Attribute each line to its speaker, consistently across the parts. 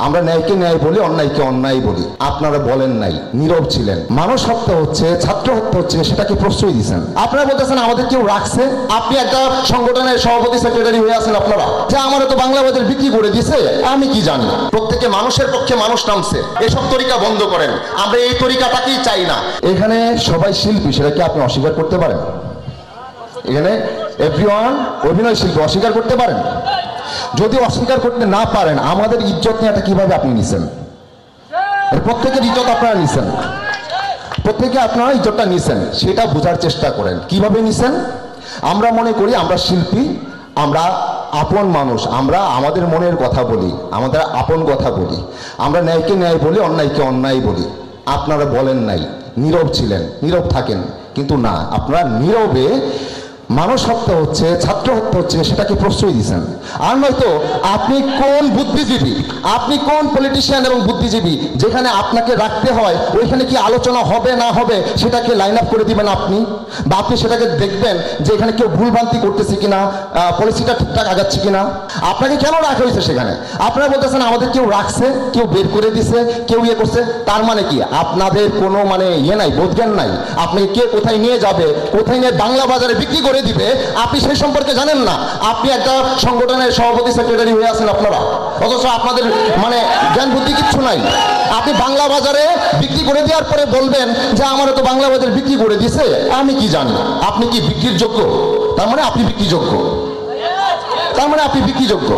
Speaker 1: আমরা ন্যায়কে ন্যায় বলি, অন্যায়কে অন্যায় বলি। আপনারা বলেন নাই, নীরব ছিলেন। মানুষ হত্যা হচ্ছে, ছাত্র হত্যা হচ্ছে, সেটাকে প্রশ্রয় দিচ্ছেন। আপনারা বলতেছেন, আমাদের কেউ রাখছে? আপনি একটা সংগঠনের সভাপতি, সেক্রেটারি হয়ে আছেন আপনারা। যে আমার তো বাংলা বাজার বিক্রি করে দিছে, আমি কি জানি? প্রত্যেকে মানুষের পক্ষে মানুষ নামছে। এসব তরিকা বন্ধ করেন। আমরা এই তরিকাটাকেই চাই না। এখানে সবাই শিল্পী, সেটা কি আপনি অস্বীকার করতে পারেন? এখানে এভরিওয়ান অভিনয় শিল্পী অস্বীকার করতে পারেন? যদি অস্বীকার করতে না পারেন আমাদের ইজ্জত নেওয়াটা কীভাবে আপনি নিছেন? প্রত্যেকের ইজ্জত আপনারা নিছেন। প্রত্যেকে আপনারা ইজ্জতটা নিছেন সেটা বোঝার চেষ্টা করেন। কীভাবে নিছেন? আমরা মনে করি আমরা শিল্পী আমরা আপন মানুষ আমরা আমাদের মনের কথা বলি আমাদের আপন কথা বলি। আমরা ন্যায়কে ন্যায় বলি অন্যায়কে অন্যায় বলি। আপনারা বলেন নাই নীরব ছিলেন নীরব থাকেন। কিন্তু না আপনারা নীরবে মানুষ হত্যা হচ্ছে, ছাত্র হত্যা হচ্ছে, সেটাকে প্রশ্রয় দিচ্ছেন আর নয়তো আপনি কোন বুদ্ধিজীবী, আপনি কোন পলিটিশিয়ান এবং বুদ্ধিজীবী যেখানে আপনাকে রাখতে হয়, ওইখানে কি আলোচনা হবে না হবে সেটাকে লাইন আপ করে দিবেন আপনি? বা আপনি সেটাকে দেখবেন যে এখানে কেউ ভুলভ্রান্তি করতেছে কিনা পলিসিটা ঠিকঠাক আগাচ্ছে কিনা? আপনাকে কেন রাখা হয়েছে সেখানে? আপনারা বলতেছেন, আমাদের কেউ রাখছে, কেউ বের করে দিছে, কেউ ইয়ে করছে। তার মানে কি? আপনাদের কোনো মানে ইয়ে নাই, বোধজ্ঞান নাই। আপনাকে কে কোথায় নিয়ে যাবে, কোথায় নিয়ে বাংলা বাজারে বিক্রি করে দিবে, আপনি সেই সম্পর্কে জানেন না। আপনি একটা সংগঠনের সভাপতি সেক্রেটারি হয়ে আছেন আপনারা। অথচ আপনাদের মানে জ্ঞান বুদ্ধি কিচ্ছু নাই। আপনি বাংলা বাজারে বিক্রি করে দেওয়ার পরে বলবেন যে আমার তো বাংলা বাজারে বিক্রি করে দিছে আমি কি জানি? আপনি কি বিক্রির যোগ্য? তার মানে আপনি বিক্রিযোগ্য। তার মানে আপনি বিক্রিযোগ্য।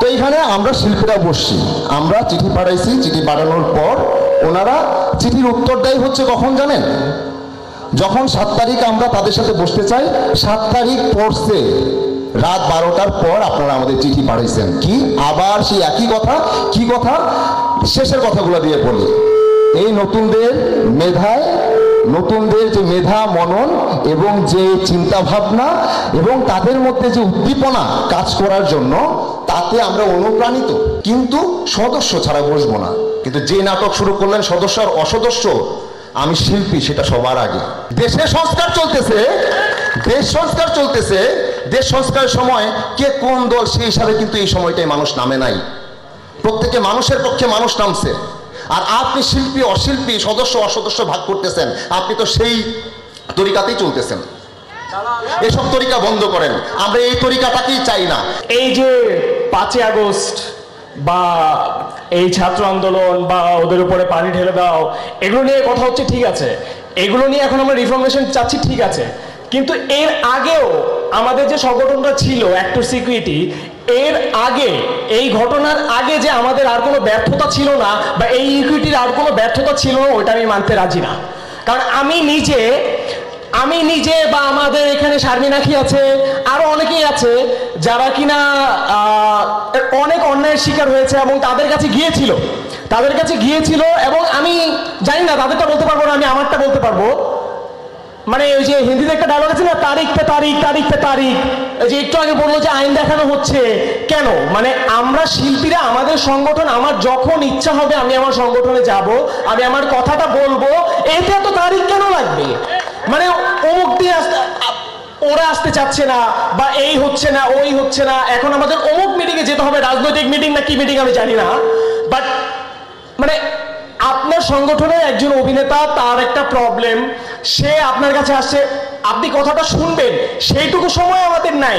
Speaker 1: তো এইখানে আমরা শিল্পীরা বসছি। আমরা চিঠি পাঠাইছি, চিঠি পাঠানোর পর ওনারা চিঠির উত্তর দেয় হচ্ছে কখন জানেন? যখন সাত তারিখ আমরা তাদের সাথে বসতে চাই, সাত তারিখ পড়ছে। রাত বারোটার পর আপনারা আমাদের চিঠি পাঠাইছেন। কি? আবার সেই একই কথা? কি কথা? শেষের কথাগুলো দিয়ে বলি এই নতুনদের মেধায়, নতুনদের যে মেধা, মনন এবং যে চিন্তা ভাবনা এবং তাদের মধ্যে যে উদ্দীপনা কাজ করার জন্য তাতে আমরা অনুপ্রাণিত। কিন্তু সদস্য ছাড়া বসবো না। কিন্তু যে নাটক শুরু করলেন সদস্য আর অসদস্য আমি শিল্পী, সেটা সবার আগে। দেশে সংস্কার চলতেছে, দেশ সংস্কার চলতেছে, দেশ সংস্কারের সময় কে কোন দল সেই হিসাবে কিন্তু এই সময়টাই মানুষ নামে নাই। প্রত্যেকে মানুষের পক্ষে মানুষ নামছে। আর আপনি শিল্পী, অশিল্পী, সদস্য, অসদস্য ভাগ করতেছেন, আপনি তো সেই তরিকাতেই চলতেছেন। এসব তরিকা বন্ধ করেন। আমরা এই তরিকাটাকেই চাই না।
Speaker 2: এই যে পাঁচই আগস্ট বা এই ছাত্র আন্দোলন বা ওদের উপরে পানি ঢেলে দাও, এগুলো নিয়ে কথা হচ্ছে ঠিক আছে। এগুলো নিয়ে এখন আমরা রিফর্মেশন চাচ্ছি ঠিক আছে। কিন্তু এর আগেও আমাদের যে সংগঠনটা ছিল অ্যাক্টর সিকিউরিটি এর আগে, এই ঘটনার আগে যে আমাদের আর কোনো ব্যর্থতা ছিল না বা এই ইকুইটির আর কোনো ব্যর্থতা ছিল না, ওইটা আমি মানতে রাজি না। কারণ আমি নিজে আমি নিজে বা আমাদের এখানে শারমিনাখি আছে, আরও অনেকেই আছে যারা কিনা অন্যায়ের শিকার হয়েছে এবং তাদের কাছে গিয়েছিল। তাদের কাছে গিয়েছিল এবং আমি জানি না তাদেরটা বলতে পারব না, আমি আমারটা বলতে পারব। মানে ওই যে হিন্দিতে একটা ডায়লগ আছে না, তারিখ পে তারিখ তারিখ পে তারিখ। যে একটু আগে বলল যে আইন দেখানো হচ্ছে। কেন? মানে আমরা শিল্পীরা, আমাদের সংগঠন, আমার যখন ইচ্ছা হবে আমি আমার সংগঠনে যাব, আমি আমার কথাটা বলব। এতে এত তারিখ কেন লাগবে? মানে অমুক দিয়ে ওরা আসতে চাচ্ছে না, বা এই হচ্ছে না, ওই হচ্ছে না। এখন আমাদের অমুক মিটিংয়ে যেতে হবে, রাজনৈতিক মিটিং না কি মিটিং আমি জানি না। বাট মানে আপনার সংগঠনের একজন অভিনেতা, তার একটা প্রবলেম সে আপনার কাছে আসছে, আপনি কথাটা শুনবেন, সেইটুকু সময় আমাদের নাই।